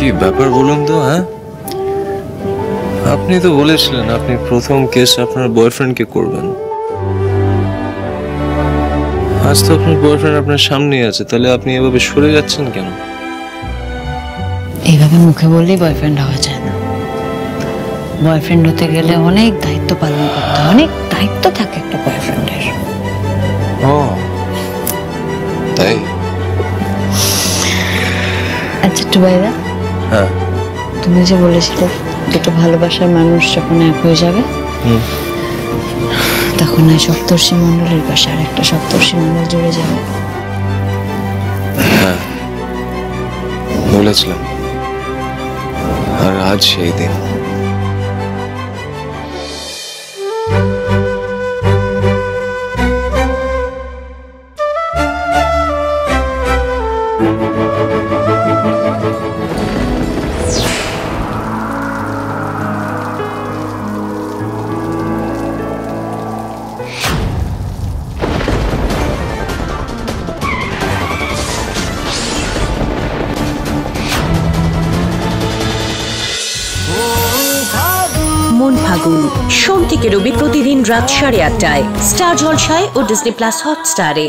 কি ব্যাপার বলুন তো হ্যাঁ? আপনি তো বলেছিলেন আপনি প্রথম কেস আপনার বয়ফ্রেন্ডকে করবেন। আজ তো আপনার বয়ফ্রেন্ড আপনার সামনেই আছে তাহলে আপনি এভাবে সরে যাচ্ছেন কেন? এইভাবে মুখে বললেই বয়ফ্রেন্ড হওয়া যায় না। বয়ফ্রেন্ড হতে গেলে অনেক দায়িত্ব পালন করতে হয় অনেক দায়িত্ব থাকে একটা বয়ফ্রেন্ডের। ও তাই? আচ্ছা টুবাইদা হ্যাঁ। তুমি যে বলেছিলে দুটো ভালোবাসার মানুষ যখন এক হয়ে যাবে হুম। তখন এই সপ্তর্ষি মণ্ডলের পাশে আর একটা সপ্তর্ষি মন্ডল জুড়ে যাবে। হ্যাঁ। বলেছিলাম। আর আজ সেই দিন। মন ফাগুন। সোম থেকে রবি প্রতিদিন রাত সাড়ে আটটায়। স্টার জলসায় ও ডিসনি প্লাস হটস্টারে।